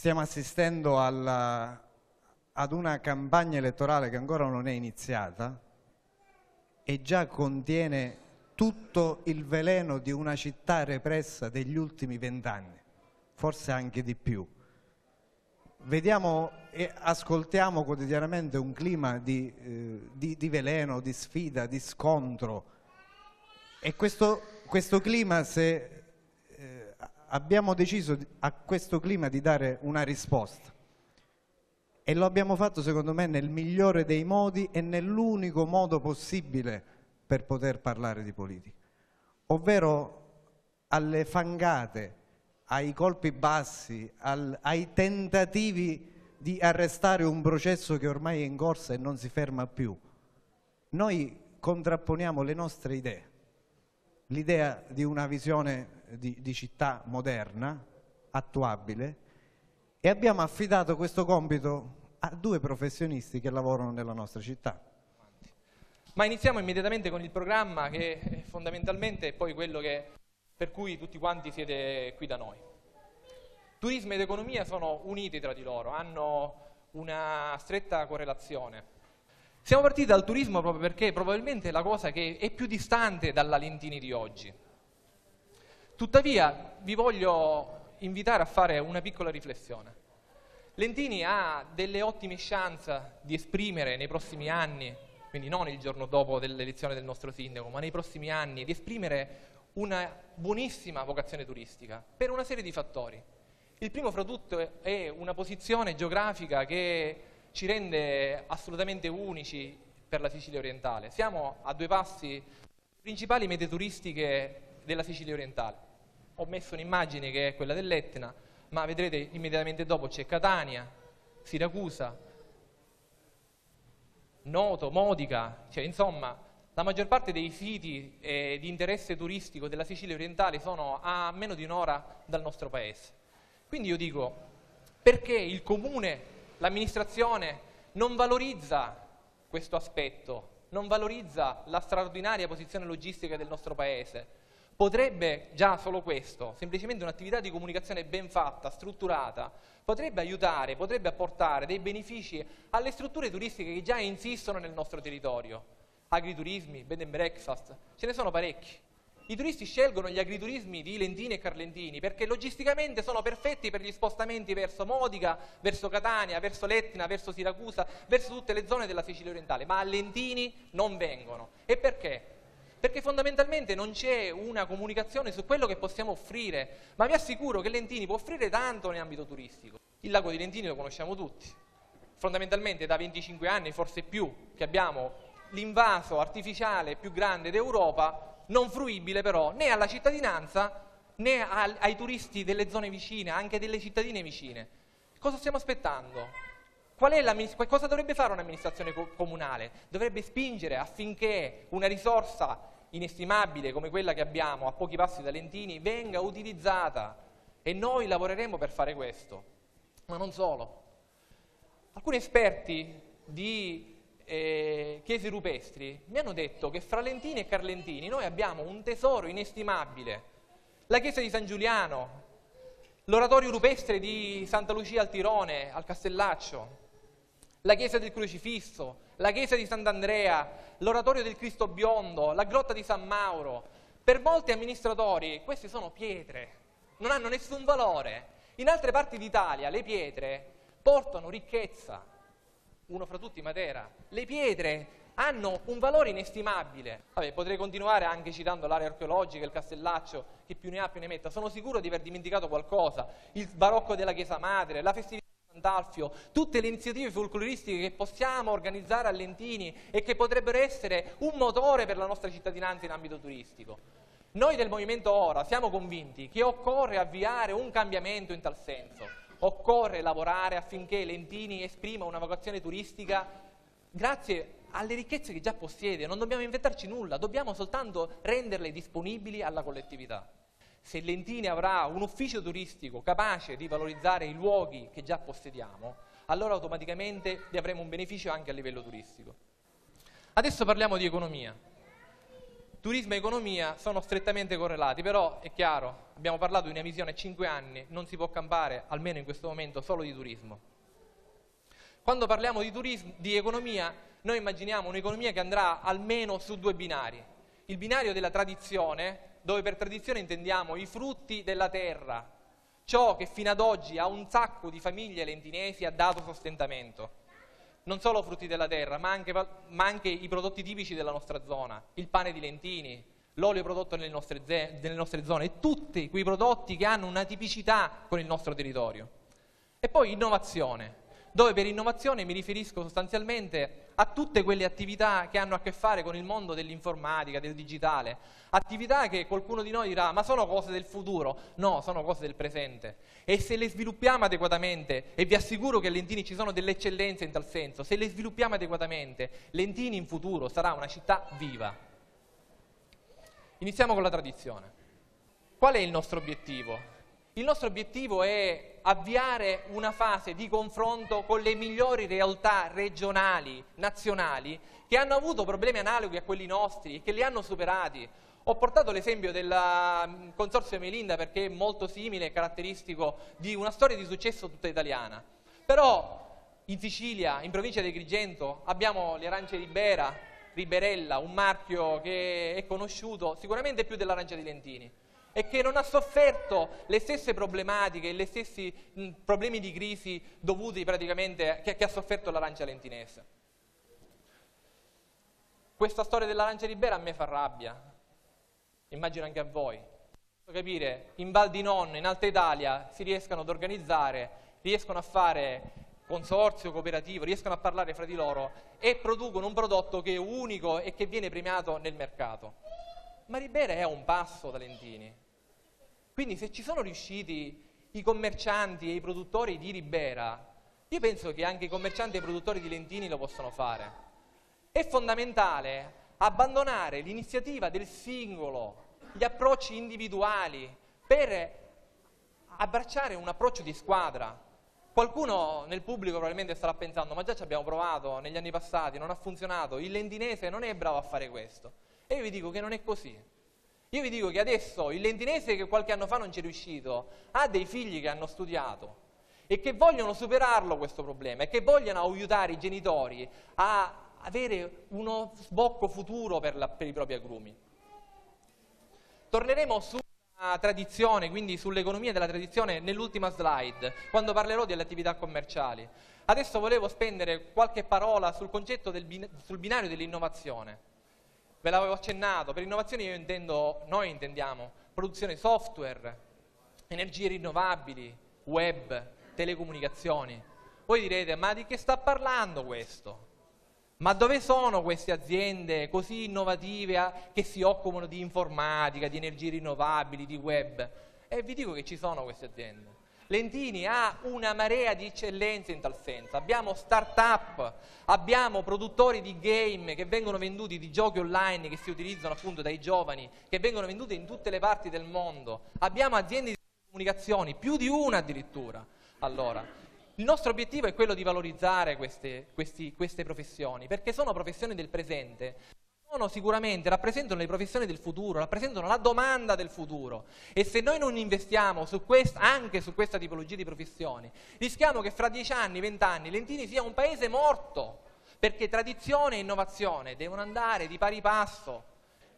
Stiamo assistendo alla, ad una campagna elettorale che ancora non è iniziata e già contiene tutto il veleno di una città repressa degli ultimi vent'anni, forse anche di più. Vediamo e ascoltiamo quotidianamente un clima di, eh, di, di veleno, di sfida, di scontro e questo, questo clima se abbiamo deciso a questo clima di dare una risposta e lo abbiamo fatto secondo me nel migliore dei modi e nell'unico modo possibile per poter parlare di politica, ovvero alle fangate, ai colpi bassi, al, ai tentativi di arrestare un processo che ormai è in corsa e non si ferma più. Noi contrapponiamo le nostre idee, l'idea di una visione di, di città moderna, attuabile, e abbiamo affidato questo compito a due professionisti che lavorano nella nostra città. Ma iniziamo immediatamente con il programma che fondamentalmente è poi quello che, per cui tutti quanti siete qui da noi. Turismo ed economia sono uniti tra di loro, hanno una stretta correlazione. Siamo partiti dal turismo proprio perché probabilmente è la cosa che è più distante dalla Lentini di oggi. Tuttavia vi voglio invitare a fare una piccola riflessione. Lentini ha delle ottime chance di esprimere nei prossimi anni, quindi non il giorno dopo dell'elezione del nostro sindaco, ma nei prossimi anni, di esprimere una buonissima vocazione turistica per una serie di fattori. Il primo fra tutto è una posizione geografica che ci rende assolutamente unici per la Sicilia orientale. Siamo a due passi principali mete turistiche della Sicilia orientale ho messo un'immagine che è quella dell'Etna, ma vedrete immediatamente dopo c'è Catania, Siracusa, Noto, Modica, cioè insomma la maggior parte dei siti eh, di interesse turistico della Sicilia orientale sono a meno di un'ora dal nostro paese. Quindi io dico, perché il comune, l'amministrazione non valorizza questo aspetto, non valorizza la straordinaria posizione logistica del nostro paese? Potrebbe già solo questo, semplicemente un'attività di comunicazione ben fatta, strutturata, potrebbe aiutare, potrebbe apportare dei benefici alle strutture turistiche che già insistono nel nostro territorio. Agriturismi, bed and breakfast, ce ne sono parecchi. I turisti scelgono gli agriturismi di Lentini e Carlentini perché logisticamente sono perfetti per gli spostamenti verso Modica, verso Catania, verso Lettina, verso Siracusa, verso tutte le zone della Sicilia orientale, ma a Lentini non vengono. E perché? Perché fondamentalmente non c'è una comunicazione su quello che possiamo offrire, ma vi assicuro che Lentini può offrire tanto in ambito turistico. Il lago di Lentini lo conosciamo tutti, fondamentalmente da 25 anni, forse più, che abbiamo l'invaso artificiale più grande d'Europa, non fruibile però né alla cittadinanza né ai turisti delle zone vicine, anche delle cittadine vicine. Cosa stiamo aspettando? Cosa dovrebbe fare un'amministrazione comunale? Dovrebbe spingere affinché una risorsa inestimabile come quella che abbiamo a pochi passi da Lentini venga utilizzata e noi lavoreremo per fare questo. Ma non solo. Alcuni esperti di eh, chiese rupestri mi hanno detto che fra Lentini e Carlentini noi abbiamo un tesoro inestimabile. La chiesa di San Giuliano, l'oratorio rupestre di Santa Lucia al Tirone, al Castellaccio, la chiesa del Crocifisso, la chiesa di Sant'Andrea, l'oratorio del Cristo biondo, la grotta di San Mauro. Per molti amministratori queste sono pietre, non hanno nessun valore. In altre parti d'Italia le pietre portano ricchezza, uno fra tutti Matera. Le pietre hanno un valore inestimabile. Vabbè, potrei continuare anche citando l'area archeologica, il castellaccio, chi più ne ha più ne metta. Sono sicuro di aver dimenticato qualcosa. Il barocco della Chiesa Madre, la festività Sant'Alfio, tutte le iniziative folcloristiche che possiamo organizzare a Lentini e che potrebbero essere un motore per la nostra cittadinanza in ambito turistico. Noi del Movimento Ora siamo convinti che occorre avviare un cambiamento in tal senso, occorre lavorare affinché Lentini esprima una vocazione turistica grazie alle ricchezze che già possiede, non dobbiamo inventarci nulla, dobbiamo soltanto renderle disponibili alla collettività se Lentini avrà un ufficio turistico capace di valorizzare i luoghi che già possediamo, allora automaticamente ne avremo un beneficio anche a livello turistico. Adesso parliamo di economia. turismo e economia sono strettamente correlati, però è chiaro, abbiamo parlato di una visione a 5 anni, non si può campare, almeno in questo momento, solo di turismo. Quando parliamo di, turismo, di economia, noi immaginiamo un'economia che andrà almeno su due binari. Il binario della tradizione, dove per tradizione intendiamo i frutti della terra, ciò che fino ad oggi a un sacco di famiglie lentinesi ha dato sostentamento. Non solo frutti della terra, ma anche, ma anche i prodotti tipici della nostra zona, il pane di lentini, l'olio prodotto nelle nostre, nelle nostre zone tutti quei prodotti che hanno una tipicità con il nostro territorio. E poi innovazione dove per innovazione mi riferisco sostanzialmente a tutte quelle attività che hanno a che fare con il mondo dell'informatica, del digitale, attività che qualcuno di noi dirà ma sono cose del futuro, no, sono cose del presente e se le sviluppiamo adeguatamente, e vi assicuro che a Lentini ci sono delle eccellenze in tal senso, se le sviluppiamo adeguatamente, Lentini in futuro sarà una città viva. Iniziamo con la tradizione. Qual è il nostro obiettivo? Il nostro obiettivo è avviare una fase di confronto con le migliori realtà regionali, nazionali, che hanno avuto problemi analoghi a quelli nostri e che li hanno superati. Ho portato l'esempio del mm, Consorzio Melinda perché è molto simile e caratteristico di una storia di successo tutta italiana. Però in Sicilia, in provincia di Agrigento, abbiamo le arance Ribera, Riberella, un marchio che è conosciuto sicuramente più dell'arancia di Lentini e che non ha sofferto le stesse problematiche, gli stessi mh, problemi di crisi dovuti praticamente che, che ha sofferto l'arancia lentinese. Questa storia dell'arancia libera a me fa rabbia, immagino anche a voi. capire, in Val di Non, in Alta Italia, si riescano ad organizzare, riescono a fare consorzio cooperativo, riescono a parlare fra di loro e producono un prodotto che è unico e che viene premiato nel mercato. Ma Ribera è a un passo da Lentini. Quindi se ci sono riusciti i commercianti e i produttori di Ribera, io penso che anche i commercianti e i produttori di Lentini lo possano fare. È fondamentale abbandonare l'iniziativa del singolo, gli approcci individuali, per abbracciare un approccio di squadra. Qualcuno nel pubblico probabilmente starà pensando, ma già ci abbiamo provato negli anni passati, non ha funzionato, il lentinese non è bravo a fare questo. E io vi dico che non è così. Io vi dico che adesso il lentinese che qualche anno fa non ci è riuscito ha dei figli che hanno studiato e che vogliono superarlo questo problema e che vogliono aiutare i genitori a avere uno sbocco futuro per, la, per i propri agrumi. Torneremo sulla tradizione, quindi sull'economia della tradizione nell'ultima slide, quando parlerò delle attività commerciali. Adesso volevo spendere qualche parola sul concetto del sul binario dell'innovazione. Ve l'avevo accennato, per innovazione io intendo, noi intendiamo produzione software, energie rinnovabili, web, telecomunicazioni. Voi direte, ma di che sta parlando questo? Ma dove sono queste aziende così innovative a, che si occupano di informatica, di energie rinnovabili, di web? E vi dico che ci sono queste aziende. Lentini ha una marea di eccellenze in tal senso, abbiamo start-up, abbiamo produttori di game che vengono venduti, di giochi online che si utilizzano appunto dai giovani, che vengono venduti in tutte le parti del mondo, abbiamo aziende di comunicazioni, più di una addirittura. Allora, il nostro obiettivo è quello di valorizzare queste, questi, queste professioni, perché sono professioni del presente, sono sicuramente, rappresentano le professioni del futuro, rappresentano la domanda del futuro e se noi non investiamo su quest, anche su questa tipologia di professioni, rischiamo che fra dieci anni, vent'anni Lentini sia un paese morto, perché tradizione e innovazione devono andare di pari passo.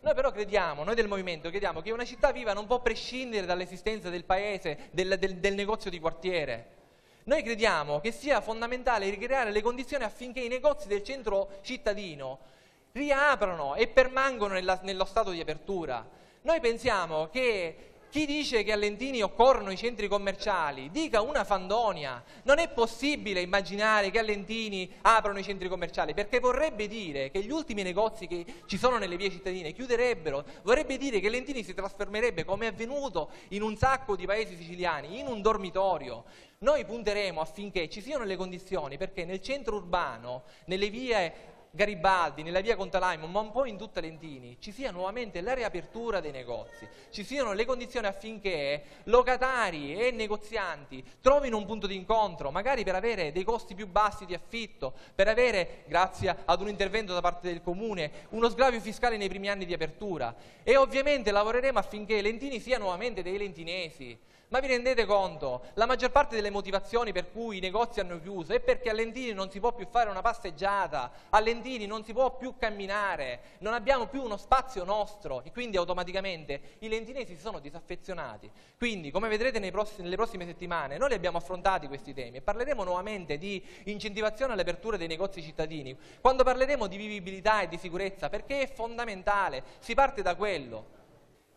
Noi però crediamo, noi del movimento crediamo che una città viva non può prescindere dall'esistenza del paese, del, del, del negozio di quartiere. Noi crediamo che sia fondamentale ricreare le condizioni affinché i negozi del centro cittadino riaprono e permangono nella, nello stato di apertura. Noi pensiamo che chi dice che a Lentini occorrono i centri commerciali dica una fandonia. Non è possibile immaginare che a Lentini aprano i centri commerciali, perché vorrebbe dire che gli ultimi negozi che ci sono nelle vie cittadine chiuderebbero, vorrebbe dire che Lentini si trasformerebbe, come è avvenuto in un sacco di paesi siciliani, in un dormitorio. Noi punteremo affinché ci siano le condizioni perché nel centro urbano, nelle vie Garibaldi, nella via Contalaimo, ma un po' in tutta Lentini, ci sia nuovamente la riapertura dei negozi, ci siano le condizioni affinché locatari e negozianti trovino un punto di incontro, magari per avere dei costi più bassi di affitto, per avere, grazie ad un intervento da parte del comune, uno sgravio fiscale nei primi anni di apertura. E ovviamente lavoreremo affinché Lentini sia nuovamente dei lentinesi. Ma vi rendete conto? La maggior parte delle motivazioni per cui i negozi hanno chiuso è perché a Lentini non si può più fare una passeggiata, a Lentini non si può più camminare, non abbiamo più uno spazio nostro e quindi automaticamente i lentinesi si sono disaffezionati. Quindi, come vedrete prossimi, nelle prossime settimane, noi li abbiamo affrontati questi temi e parleremo nuovamente di incentivazione all'apertura dei negozi cittadini, quando parleremo di vivibilità e di sicurezza, perché è fondamentale, si parte da quello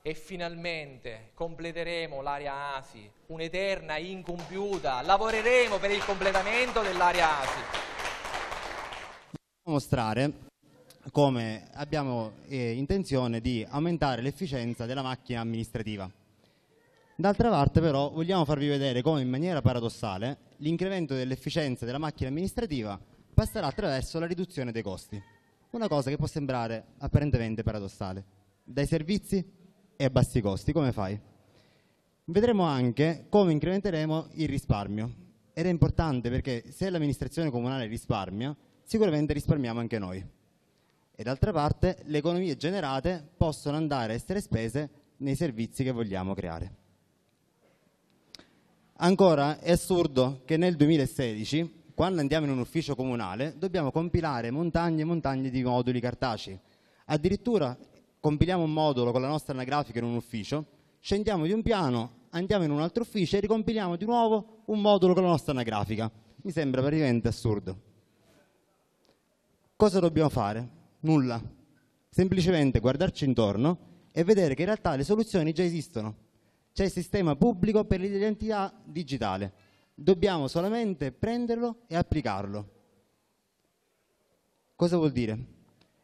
e finalmente completeremo l'area ASI, un'eterna incompiuta, lavoreremo per il completamento dell'area ASI. mostrare come abbiamo eh, intenzione di aumentare l'efficienza della macchina amministrativa. D'altra parte però vogliamo farvi vedere come in maniera paradossale l'incremento dell'efficienza della macchina amministrativa passerà attraverso la riduzione dei costi. Una cosa che può sembrare apparentemente paradossale. Dai servizi e a bassi costi. Come fai? Vedremo anche come incrementeremo il risparmio. Ed è importante perché se l'amministrazione comunale risparmia, sicuramente risparmiamo anche noi. E d'altra parte le economie generate possono andare a essere spese nei servizi che vogliamo creare. Ancora è assurdo che nel 2016, quando andiamo in un ufficio comunale, dobbiamo compilare montagne e montagne di moduli cartacei. Addirittura compiliamo un modulo con la nostra anagrafica in un ufficio, scendiamo di un piano, andiamo in un altro ufficio e ricompiliamo di nuovo un modulo con la nostra anagrafica. Mi sembra praticamente assurdo. Cosa dobbiamo fare? Nulla. Semplicemente guardarci intorno e vedere che in realtà le soluzioni già esistono. C'è il sistema pubblico per l'identità digitale. Dobbiamo solamente prenderlo e applicarlo. Cosa vuol dire?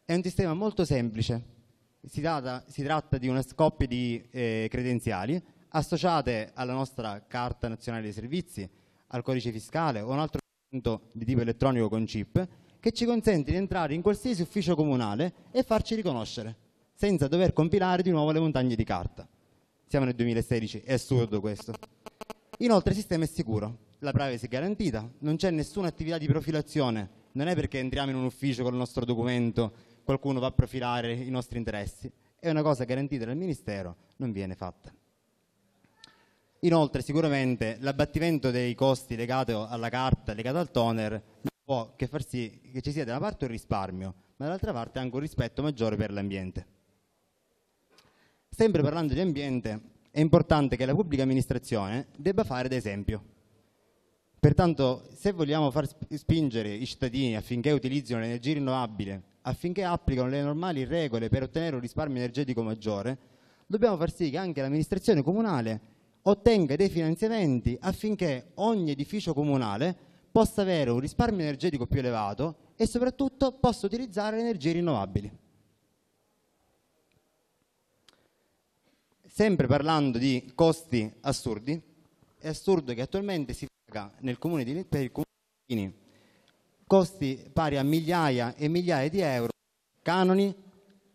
È un sistema molto semplice, si, data, si tratta di una coppia di eh, credenziali associate alla nostra Carta Nazionale dei Servizi, al codice fiscale o un altro documento di tipo elettronico con chip che ci consente di entrare in qualsiasi ufficio comunale e farci riconoscere, senza dover compilare di nuovo le montagne di carta. Siamo nel 2016, è assurdo questo. Inoltre il sistema è sicuro, la privacy è garantita, non c'è nessuna attività di profilazione, non è perché entriamo in un ufficio con il nostro documento qualcuno va a profilare i nostri interessi. È una cosa garantita dal Ministero, non viene fatta. Inoltre sicuramente l'abbattimento dei costi legati alla carta, legato al toner, non può che far sì che ci sia da una parte un risparmio, ma dall'altra parte anche un rispetto maggiore per l'ambiente. Sempre parlando di ambiente, è importante che la pubblica amministrazione debba fare da esempio. Pertanto, se vogliamo far spingere i cittadini affinché utilizzino l'energia rinnovabile affinché applicano le normali regole per ottenere un risparmio energetico maggiore, dobbiamo far sì che anche l'amministrazione comunale ottenga dei finanziamenti affinché ogni edificio comunale possa avere un risparmio energetico più elevato e soprattutto possa utilizzare energie rinnovabili. Sempre parlando di costi assurdi, è assurdo che attualmente si paga nel comune di, per il comune di costi pari a migliaia e migliaia di euro, canoni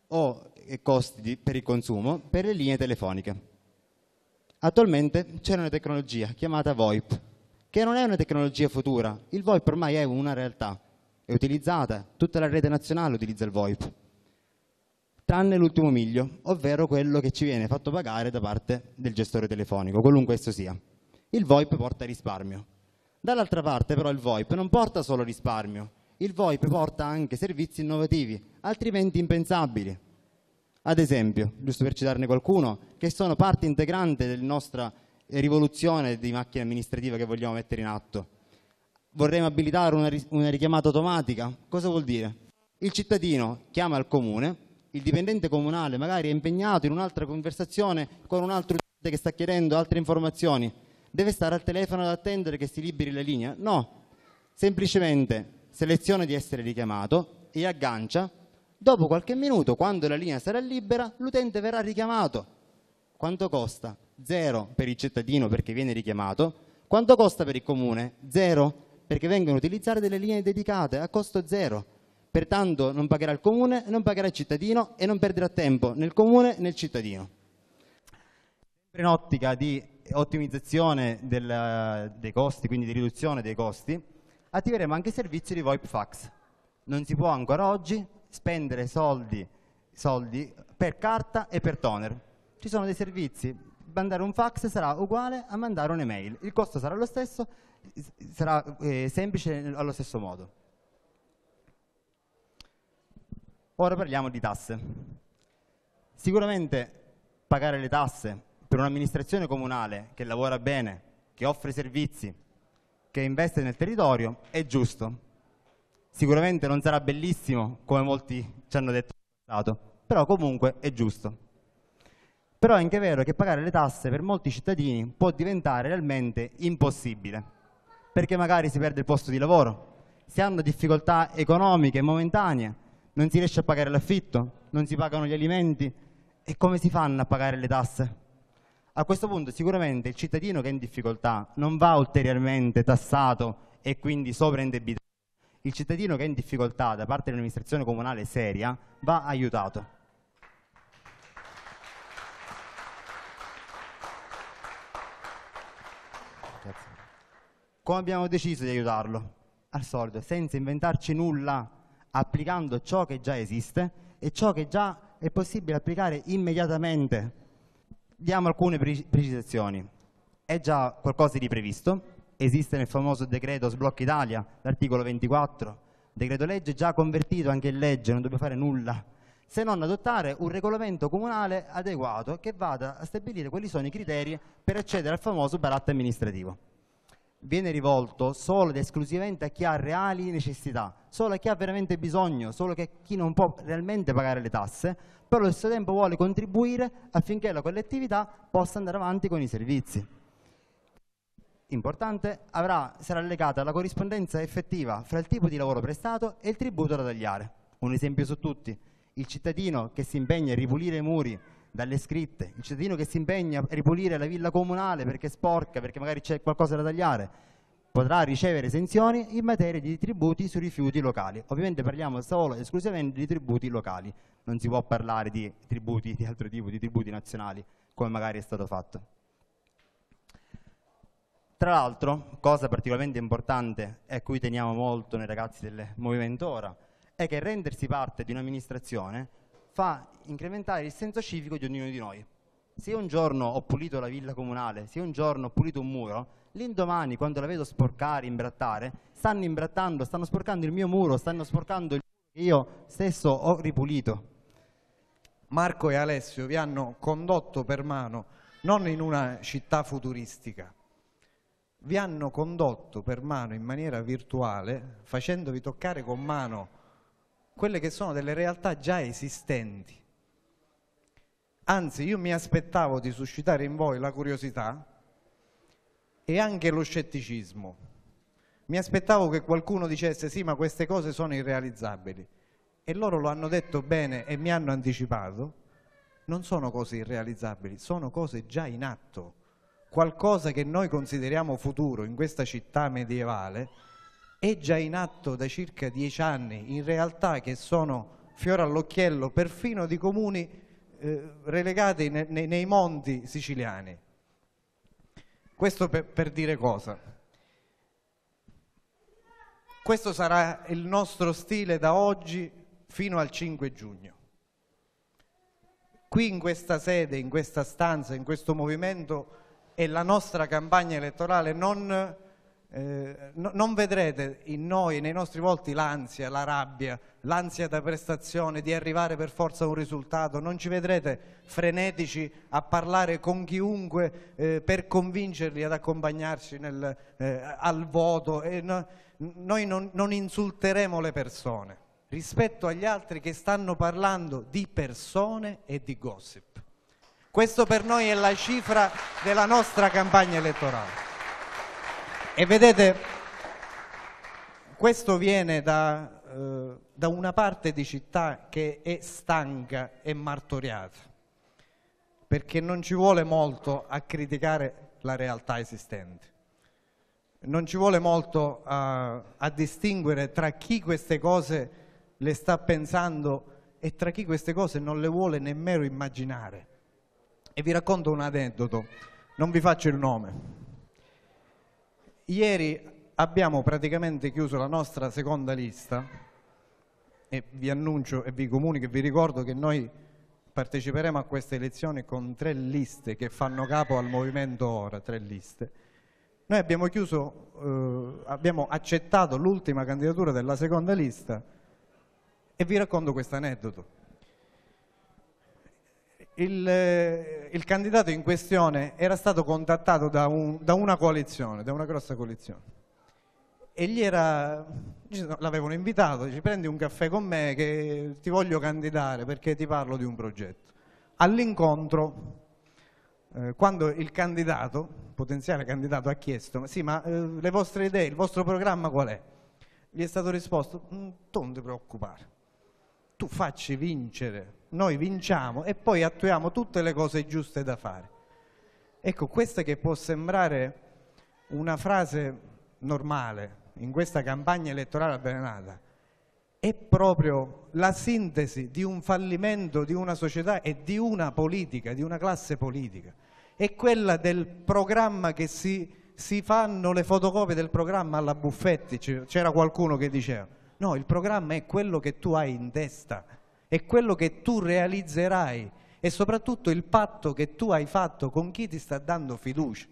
o costi di, per il consumo per le linee telefoniche. Attualmente c'è una tecnologia chiamata VoIP, che non è una tecnologia futura, il VoIP ormai è una realtà, è utilizzata, tutta la rete nazionale utilizza il VoIP, tranne l'ultimo miglio, ovvero quello che ci viene fatto pagare da parte del gestore telefonico, qualunque esso sia. Il VoIP porta risparmio, Dall'altra parte però il VoIP non porta solo risparmio, il VoIP porta anche servizi innovativi, altrimenti impensabili. Ad esempio, giusto per citarne qualcuno, che sono parte integrante della nostra rivoluzione di macchina amministrativa che vogliamo mettere in atto. Vorremmo abilitare una, una richiamata automatica. Cosa vuol dire? Il cittadino chiama il comune, il dipendente comunale magari è impegnato in un'altra conversazione con un altro utente che sta chiedendo altre informazioni deve stare al telefono ad attendere che si liberi la linea? No, semplicemente seleziona di essere richiamato e aggancia. Dopo qualche minuto, quando la linea sarà libera, l'utente verrà richiamato. Quanto costa? Zero per il cittadino perché viene richiamato. Quanto costa per il comune? Zero perché vengono utilizzate delle linee dedicate a costo zero. Pertanto non pagherà il comune, non pagherà il cittadino e non perderà tempo nel comune né nel cittadino. In ottica di ottimizzazione del, dei costi, quindi di riduzione dei costi, attiveremo anche il servizio di VoIP fax. Non si può ancora oggi spendere soldi, soldi per carta e per toner. Ci sono dei servizi, mandare un fax sarà uguale a mandare un'email, il costo sarà lo stesso, sarà eh, semplice allo stesso modo. Ora parliamo di tasse. Sicuramente pagare le tasse per un'amministrazione comunale che lavora bene, che offre servizi, che investe nel territorio è giusto. Sicuramente non sarà bellissimo, come molti ci hanno detto in passato, però comunque è giusto. Però è anche vero che pagare le tasse per molti cittadini può diventare realmente impossibile, perché magari si perde il posto di lavoro, si hanno difficoltà economiche momentanee, non si riesce a pagare l'affitto, non si pagano gli alimenti e come si fanno a pagare le tasse? A questo punto sicuramente il cittadino che è in difficoltà non va ulteriormente tassato e quindi sovraindebitato. Il cittadino che è in difficoltà da parte dell'amministrazione comunale seria va aiutato. Come abbiamo deciso di aiutarlo? Al solito, senza inventarci nulla, applicando ciò che già esiste e ciò che già è possibile applicare immediatamente. Diamo alcune precisazioni. È già qualcosa di previsto, esiste nel famoso decreto Sblocca Italia, l'articolo 24, decreto legge già convertito anche in legge, non dobbiamo fare nulla, se non adottare un regolamento comunale adeguato che vada a stabilire quali sono i criteri per accedere al famoso baratto amministrativo viene rivolto solo ed esclusivamente a chi ha reali necessità, solo a chi ha veramente bisogno, solo a chi non può realmente pagare le tasse, però allo stesso tempo vuole contribuire affinché la collettività possa andare avanti con i servizi. Importante, avrà, sarà legata alla corrispondenza effettiva fra il tipo di lavoro prestato e il tributo da tagliare. Un esempio su tutti, il cittadino che si impegna a ripulire i muri dalle scritte, il cittadino che si impegna a ripulire la villa comunale perché è sporca, perché magari c'è qualcosa da tagliare, potrà ricevere esenzioni in materia di tributi sui rifiuti locali. Ovviamente parliamo solo e esclusivamente di tributi locali, non si può parlare di tributi di altro tipo, di tributi nazionali, come magari è stato fatto. Tra l'altro, cosa particolarmente importante e a cui teniamo molto noi ragazzi del Movimento Ora, è che rendersi parte di un'amministrazione fa incrementare il senso civico di ognuno di noi. Se un giorno ho pulito la villa comunale, se un giorno ho pulito un muro, l'indomani quando la vedo sporcare, imbrattare, stanno imbrattando, stanno sporcando il mio muro, stanno sporcando il muro che io stesso ho ripulito. Marco e Alessio vi hanno condotto per mano non in una città futuristica, vi hanno condotto per mano in maniera virtuale, facendovi toccare con mano quelle che sono delle realtà già esistenti. Anzi, io mi aspettavo di suscitare in voi la curiosità e anche lo scetticismo. Mi aspettavo che qualcuno dicesse sì, ma queste cose sono irrealizzabili. E loro lo hanno detto bene e mi hanno anticipato. Non sono cose irrealizzabili, sono cose già in atto. Qualcosa che noi consideriamo futuro in questa città medievale è già in atto da circa dieci anni, in realtà che sono fiore all'occhiello perfino di comuni eh, relegati ne, ne, nei monti siciliani. Questo per, per dire cosa? Questo sarà il nostro stile da oggi fino al 5 giugno. Qui in questa sede, in questa stanza, in questo movimento è la nostra campagna elettorale non eh, no, non vedrete in noi, nei nostri volti, l'ansia, la rabbia, l'ansia da prestazione, di arrivare per forza a un risultato, non ci vedrete frenetici a parlare con chiunque eh, per convincerli ad accompagnarci nel, eh, al voto. No, noi non, non insulteremo le persone rispetto agli altri che stanno parlando di persone e di gossip. Questo per noi è la cifra della nostra campagna elettorale. E vedete, questo viene da, eh, da una parte di città che è stanca e martoriata, perché non ci vuole molto a criticare la realtà esistente. Non ci vuole molto a, a distinguere tra chi queste cose le sta pensando e tra chi queste cose non le vuole nemmeno immaginare. E vi racconto un aneddoto, non vi faccio il nome. Ieri abbiamo praticamente chiuso la nostra seconda lista e vi annuncio e vi comunico e vi ricordo che noi parteciperemo a queste elezioni con tre liste che fanno capo al movimento ora, tre liste. Noi abbiamo chiuso, eh, abbiamo accettato l'ultima candidatura della seconda lista e vi racconto questo aneddoto. Il, eh, il, candidato in questione era stato contattato da, un, da una coalizione, da una grossa coalizione e gli era, l'avevano invitato, dice prendi un caffè con me che ti voglio candidare perché ti parlo di un progetto. All'incontro, eh, quando il candidato, potenziale candidato, ha chiesto, sì ma eh, le vostre idee, il vostro programma qual è? Gli è stato risposto, mm, non ti preoccupare, tu facci vincere, noi vinciamo e poi attuiamo tutte le cose giuste da fare. Ecco, questa che può sembrare una frase normale, in questa campagna elettorale avvelenata è proprio la sintesi di un fallimento di una società e di una politica, di una classe politica. È quella del programma che si, si fanno le fotocopie del programma alla Buffetti. C'era qualcuno che diceva no, il programma è quello che tu hai in testa, è quello che tu realizzerai e soprattutto il patto che tu hai fatto con chi ti sta dando fiducia.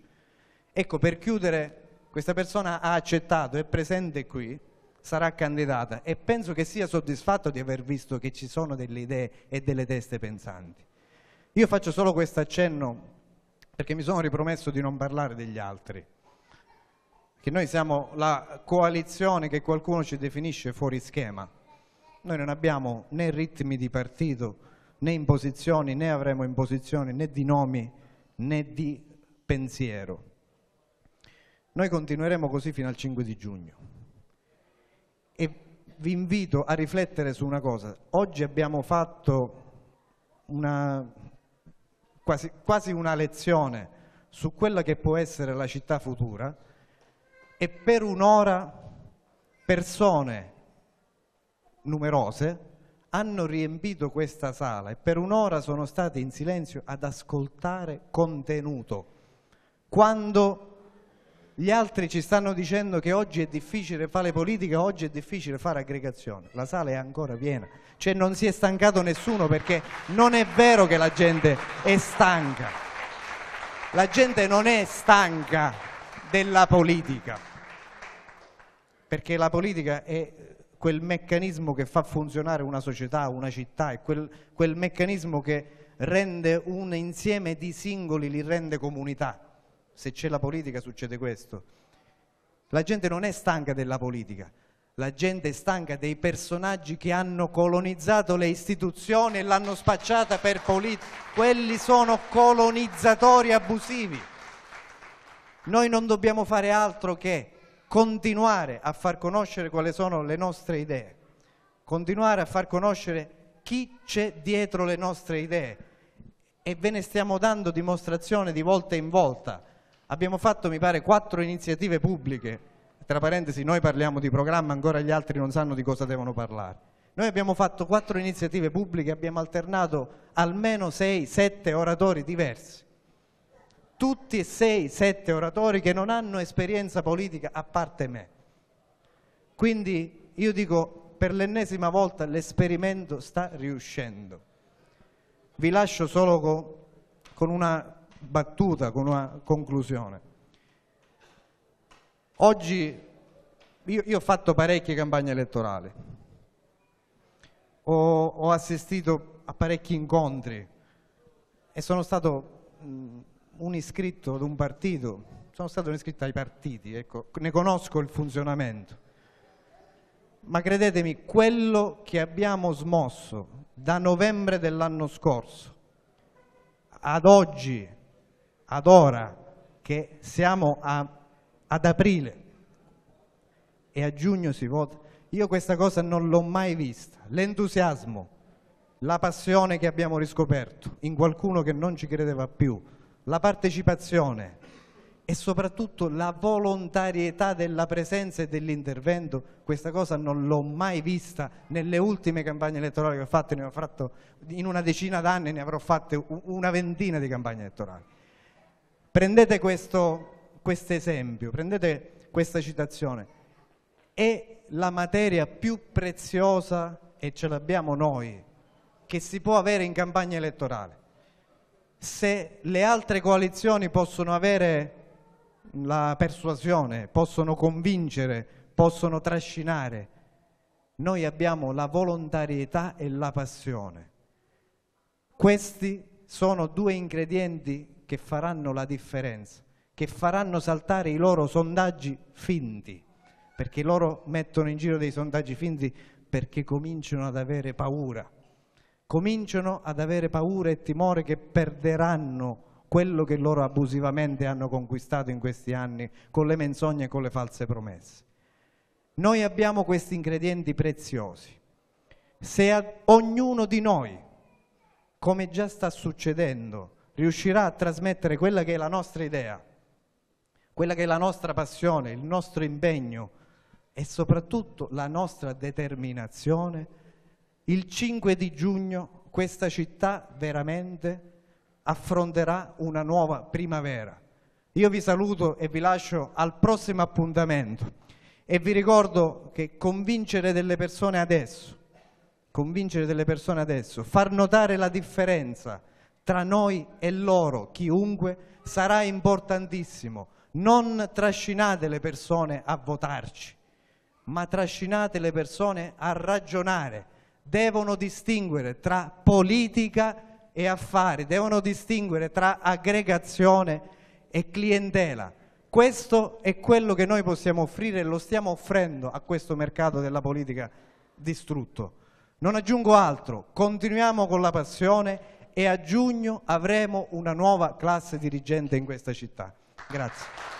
Ecco, per chiudere questa persona ha accettato, è presente qui, sarà candidata e penso che sia soddisfatto di aver visto che ci sono delle idee e delle teste pensanti. Io faccio solo questo accenno perché mi sono ripromesso di non parlare degli altri, che noi siamo la coalizione che qualcuno ci definisce fuori schema. Noi non abbiamo né ritmi di partito, né imposizioni, né avremo imposizioni, né di nomi, né di pensiero. Noi continueremo così fino al 5 di giugno. E vi invito a riflettere su una cosa. Oggi abbiamo fatto una, quasi, quasi una lezione su quella che può essere la città futura e per un'ora persone numerose hanno riempito questa sala e per un'ora sono state in silenzio ad ascoltare contenuto. Quando gli altri ci stanno dicendo che oggi è difficile fare politica, oggi è difficile fare aggregazione. La sala è ancora piena, cioè non si è stancato nessuno perché non è vero che la gente è stanca. La gente non è stanca della politica, perché la politica è quel meccanismo che fa funzionare una società, una città, è quel, quel meccanismo che rende un insieme di singoli, li rende comunità se c'è la politica succede questo. La gente non è stanca della politica, la gente è stanca dei personaggi che hanno colonizzato le istituzioni e l'hanno spacciata per politica. Quelli sono colonizzatori abusivi. Noi non dobbiamo fare altro che continuare a far conoscere quali sono le nostre idee, continuare a far conoscere chi c'è dietro le nostre idee e ve ne stiamo dando dimostrazione di volta in volta Abbiamo fatto, mi pare, quattro iniziative pubbliche. Tra parentesi, noi parliamo di programma, ancora gli altri non sanno di cosa devono parlare. Noi abbiamo fatto quattro iniziative pubbliche, abbiamo alternato almeno sei, sette oratori diversi. Tutti e sei, sette oratori che non hanno esperienza politica a parte me. Quindi io dico, per l'ennesima volta l'esperimento sta riuscendo. Vi lascio solo con, con una battuta, con una conclusione. Oggi io, io ho fatto parecchie campagne elettorali, ho, ho, assistito a parecchi incontri e sono stato mh, un iscritto ad un partito, sono stato un iscritto ai partiti, ecco, ne conosco il funzionamento. Ma credetemi, quello che abbiamo smosso da novembre dell'anno scorso ad oggi ad ora che siamo a, ad aprile e a giugno si vota, io questa cosa non l'ho mai vista. L'entusiasmo, la passione che abbiamo riscoperto in qualcuno che non ci credeva più, la partecipazione, e soprattutto la volontarietà della presenza e dell'intervento, questa cosa non l'ho mai vista nelle ultime campagne elettorali che ho fatto, ne ho fatto in una decina d'anni, ne avrò fatte una ventina di campagne elettorali. Prendete questo esempio, prendete questa citazione, è la materia più preziosa, e ce l'abbiamo noi, che si può avere in campagna elettorale. Se le altre coalizioni possono avere la persuasione, possono convincere, possono trascinare. Noi abbiamo la volontarietà e la passione. Questi sono due ingredienti che faranno la differenza, che faranno saltare i loro sondaggi finti, perché loro mettono in giro dei sondaggi finti perché cominciano ad avere paura, cominciano ad avere paura e timore che perderanno quello che loro abusivamente hanno conquistato in questi anni con le menzogne e con le false promesse. Noi abbiamo questi ingredienti preziosi. Se ognuno di noi, come già sta succedendo, riuscirà a trasmettere quella che è la nostra idea, quella che è la nostra passione, il nostro impegno e soprattutto la nostra determinazione, il 5 di giugno questa città veramente affronterà una nuova primavera. Io vi saluto e vi lascio al prossimo appuntamento e vi ricordo che convincere delle persone adesso, convincere delle persone adesso, far notare la differenza tra noi e loro, chiunque, sarà importantissimo. Non trascinate le persone a votarci, ma trascinate le persone a ragionare. Devono distinguere tra politica e affari, devono distinguere tra aggregazione e clientela. Questo è quello che noi possiamo offrire e lo stiamo offrendo a questo mercato della politica distrutto. Non aggiungo altro, continuiamo con la passione e a giugno avremo una nuova classe dirigente in questa città. Grazie.